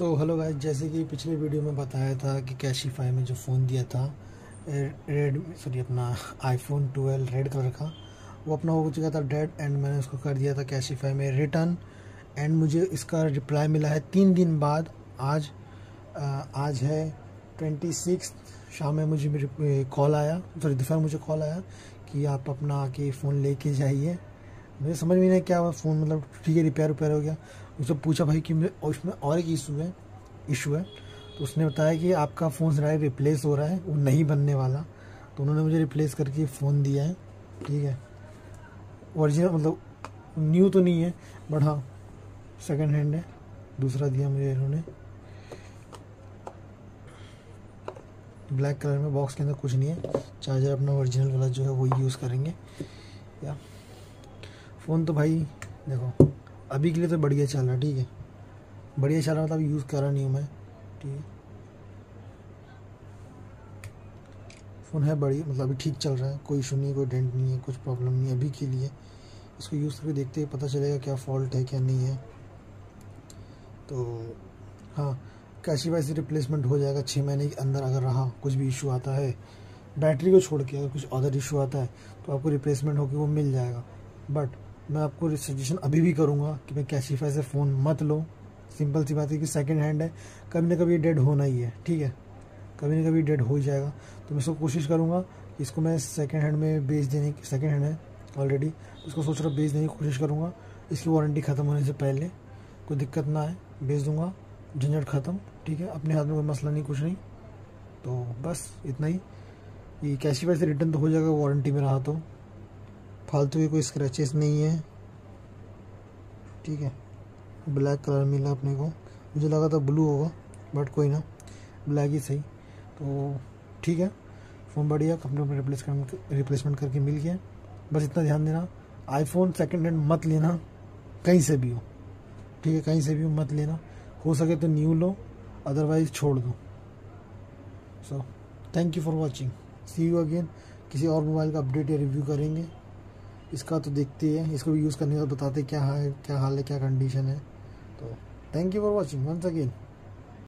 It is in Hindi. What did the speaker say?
सो हेलो गाइस जैसे कि पिछले वीडियो में बताया था कि कैशीफाई में जो फ़ोन दिया था रेड सॉरी अपना आईफोन 12 रेड कलर का वो अपना हो चुका था डेड एंड मैंने उसको कर दिया था कैशीफाई में रिटर्न एंड मुझे इसका रिप्लाई मिला है तीन दिन बाद आज आ, आज है ट्वेंटी सिक्स शाम में मुझे कॉल आया सॉरी दोपहर मुझे कॉल आया कि आप अपना आके फ़ोन लेके जाइए। मुझे समझ में नहीं क्या हुआ फ़ोन मतलब ठीक है रिपेयर रिपेयर हो गया। उससे पूछा भाई कि उसमें और एक इशू है इशू है। तो उसने बताया कि आपका फ़ोन डायरेक्ट रिप्लेस हो रहा है, वो नहीं बनने वाला। तो उन्होंने मुझे रिप्लेस करके फ़ोन दिया है, ठीक है। ओरिजिनल मतलब न्यू तो नहीं है बट हाँ सेकेंड हैंड है, दूसरा दिया मुझे इन्होंने। ब्लैक कलर में बॉक्स के अंदर कुछ नहीं है चार्जर अपना ओरिजिनल वाला जो है वही यूज़ करेंगे। या। फ़ोन तो भाई, देखो, अभी के लिए तो बढ़िया चल रहा है, ठीक है? बढ़िया चल रहा मतलब यूज़ कर रहा नहीं हूँ मैं, ठीक है? फ़ोन है बढ़िया मतलब अभी ठीक चल रहा है, कोई इशू नहीं कोई डेंट नहीं है, कुछ प्रॉब्लम नहीं है, अभी के लिए। इसको यूज़ करके देखते हैं, पता चलेगा क्या फॉल्ट है, क्या नहीं है। तो हाँ कैशी वाइज रिप्लेसमेंट हो जाएगा छः महीने के अंदर अगर रहा, कुछ भी इशू आता है बैटरी को छोड़ के अगर कुछ अदर इशू आता है तो आपको रिप्लेसमेंट होकर वो मिल जाएगा। बट मैं आपको सजेशन अभी भी करूँगा कि मैं कैशीफाई से फ़ोन मत लो। सिंपल सी बात है कि सेकेंड हैंड है। कभी ना कभी डेड होना ही है, ठीक है? कभी ना कभी डेड हो ही जाएगा। तो मैं इसको कोशिश करूँगा कि इसको मैं सेकेंड हैंड में बेच देने की सेकेंड हैंड है ऑलरेडी इसको सोच रहा बेच देने की कोशिश करूँगा। इसकी वारंटी ख़त्म होने से पहले कोई दिक्कत ना आए, बेच दूँगा। झंझट ख़त्म, ठीक है? अपने हाथ में कोई मसला नहीं, कुछ नहीं। तो बस इतना ही। ये कैशीफाई से रिटर्न तो हो जाएगा वारंटी में रहा तो फालतू के कोई स्क्रैचेस नहीं है। ठीक है? ब्लैक कलर मिला अपने को। मुझे लगा था ब्लू होगा बट कोई ना ब्लैक ही सही। तो ठीक है फ़ोन बढ़िया कंपनी में रिप्लेस कर रिप्लेसमेंट करके मिल गया। बस इतना ध्यान देना आईफोन सेकंड हैंड मत लेना, कहीं से भी हो। ठीक है, कहीं से भी मत लेना। हो सके तो न्यू लो अदरवाइज़ छोड़ दो। So thank you for watching see you again किसी और मोबाइल का अपडेट या रिव्यू करेंगे। इसका तो देखते हैं, इसको भी यूज़ करने के बाद बताते क्या है, क्या हाल है, क्या कंडीशन है। तो thank you for watching once again